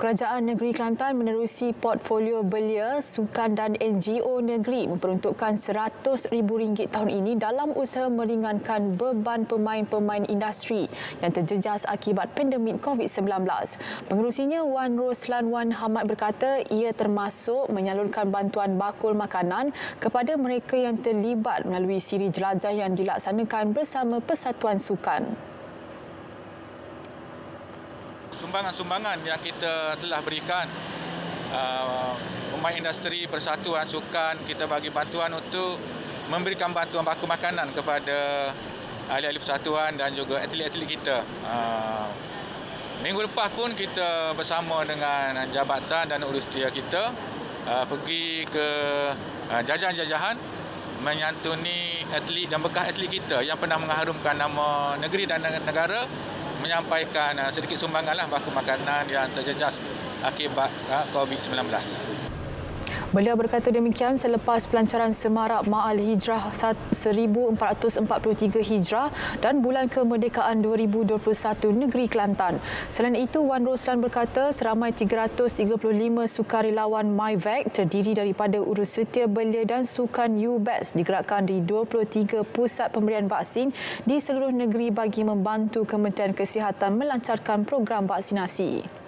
Kerajaan Negeri Kelantan menerusi portfolio belia sukan dan NGO negeri memperuntukkan RM100,000 tahun ini dalam usaha meringankan beban pemain-pemain industri yang terjejas akibat pandemik COVID-19. Pengerusinya Wan Roslan Wan Hamad berkata ia termasuk menyalurkan bantuan bakul makanan kepada mereka yang terlibat melalui siri jelajah yang dilaksanakan bersama Persatuan Sukan sumbangan-sumbangan yang kita telah berikan uh, pemain industri persatuan sukan kita bagi bantuan untuk memberikan bantuan baku makanan kepada ahli-ahli persatuan dan juga atlet-atlet kita. Uh, minggu lepas pun kita bersama dengan jabatan dan urustia kita uh, pergi ke uh, jajahan-jajahan menyantuni atlet dan bekas atlet kita yang pernah mengharumkan nama negeri dan negara menyampaikan uh, sedikit sumbangan lah baku makanan yang terjejas akibat uh, COVID-19. Beliau berkata demikian selepas pelancaran semarak Ma'al Hijrah 1443 Hijrah dan Bulan Kemerdekaan 2021 Negeri Kelantan. Selain itu, Wan Roslan berkata seramai 335 sukarelawan MyVac terdiri daripada urus setia belia dan sukan UBETS digerakkan di 23 pusat pemberian vaksin di seluruh negeri bagi membantu Kementerian Kesihatan melancarkan program vaksinasi.